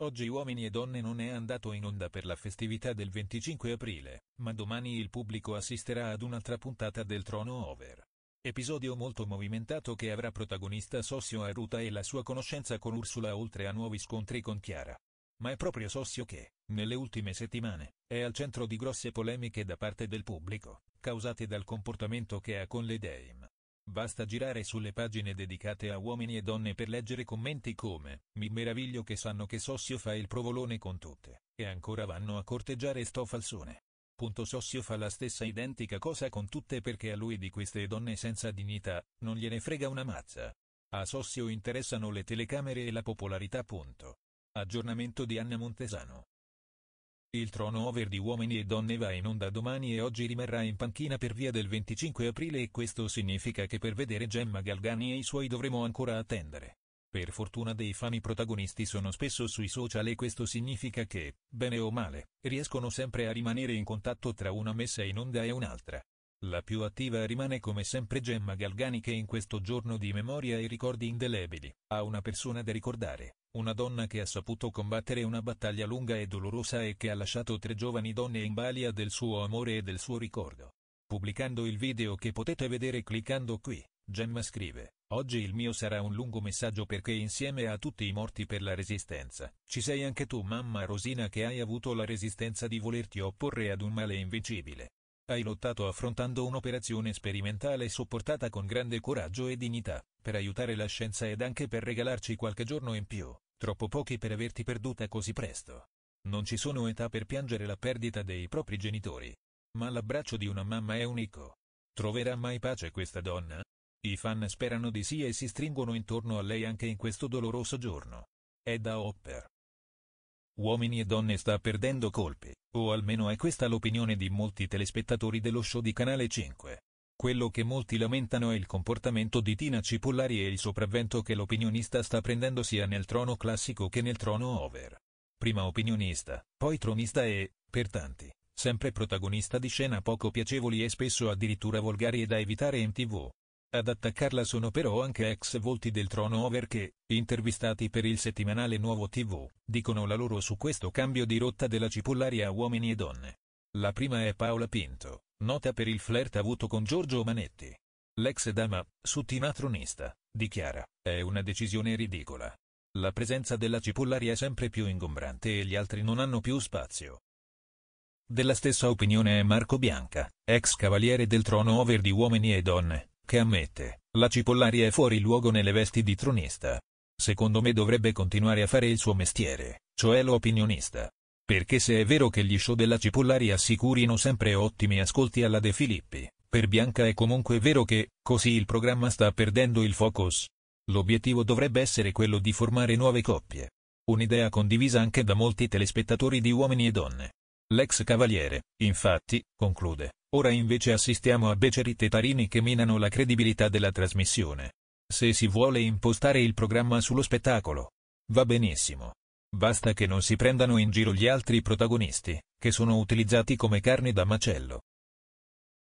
Oggi Uomini e Donne non è andato in onda per la festività del 25 aprile, ma domani il pubblico assisterà ad un'altra puntata del Trono Over. Episodio molto movimentato che avrà protagonista Sossio Aruta e la sua conoscenza con Ursula oltre a nuovi scontri con Chiara. Ma è proprio Sossio che, nelle ultime settimane, è al centro di grosse polemiche da parte del pubblico, causate dal comportamento che ha con le Dame. Basta girare sulle pagine dedicate a uomini e donne per leggere commenti come Mi meraviglio che sanno che Sossio fa il provolone con tutte, e ancora vanno a corteggiare sto falsone. Punto Sossio fa la stessa identica cosa con tutte perché a lui di queste donne senza dignità, non gliene frega una mazza. A Sossio interessano le telecamere e la popolarità. Punto. Aggiornamento di Anna Montesano. Il trono over di Uomini e Donne va in onda domani e oggi rimarrà in panchina per via del 25 aprile e questo significa che per vedere Gemma Galgani e i suoi dovremo ancora attendere. Per fortuna dei fan i protagonisti sono spesso sui social e questo significa che, bene o male, riescono sempre a rimanere in contatto tra una messa in onda e un'altra. La più attiva rimane come sempre Gemma Galgani che in questo giorno di memoria e ricordi indelebili, ha una persona da ricordare, una donna che ha saputo combattere una battaglia lunga e dolorosa e che ha lasciato tre giovani donne in balia del suo amore e del suo ricordo. Pubblicando il video che potete vedere cliccando qui, Gemma scrive, Oggi il mio sarà un lungo messaggio perché insieme a tutti i morti per la resistenza, ci sei anche tu mamma Rosina che hai avuto la resistenza di volerti opporre ad un male invincibile. Hai lottato affrontando un'operazione sperimentale sopportata con grande coraggio e dignità, per aiutare la scienza ed anche per regalarci qualche giorno in più. Troppo pochi per averti perduta così presto. Non ci sono età per piangere la perdita dei propri genitori. Ma l'abbraccio di una mamma è unico. Troverà mai pace questa donna? I fan sperano di sì e si stringono intorno a lei anche in questo doloroso giorno. È da Hopper. Uomini e donne sta perdendo colpi, o almeno è questa l'opinione di molti telespettatori dello show di Canale 5. Quello che molti lamentano è il comportamento di Tina Cipollari e il sopravvento che l'opinionista sta prendendo sia nel trono classico che nel trono over. Prima opinionista, poi tronista e, per tanti, sempre protagonista di scena poco piacevoli e spesso addirittura volgari e da evitare in tv. Ad attaccarla sono però anche ex volti del trono over che, intervistati per il settimanale Nuovo TV, dicono la loro su questo cambio di rotta della Cipollari a uomini e donne. La prima è Paola Pinto, nota per il flirt avuto con Giorgio Manetti. L'ex dama, su Tina Tronista, dichiara, è una decisione ridicola. La presenza della Cipollari è sempre più ingombrante e gli altri non hanno più spazio. Della stessa opinione è Marco Bianca, ex cavaliere del trono over di Uomini e Donne, che ammette, la Cipollari è fuori luogo nelle vesti di tronista. Secondo me dovrebbe continuare a fare il suo mestiere, cioè l'opinionista. Perché se è vero che gli show della Cipollari assicurino sempre ottimi ascolti alla De Filippi, per Bianca è comunque vero che, così il programma sta perdendo il focus. L'obiettivo dovrebbe essere quello di formare nuove coppie. Un'idea condivisa anche da molti telespettatori di uomini e donne. L'ex cavaliere, infatti, conclude, ora invece assistiamo a beceri tetarini che minano la credibilità della trasmissione. Se si vuole impostare il programma sullo spettacolo, va benissimo. Basta che non si prendano in giro gli altri protagonisti, che sono utilizzati come carne da macello.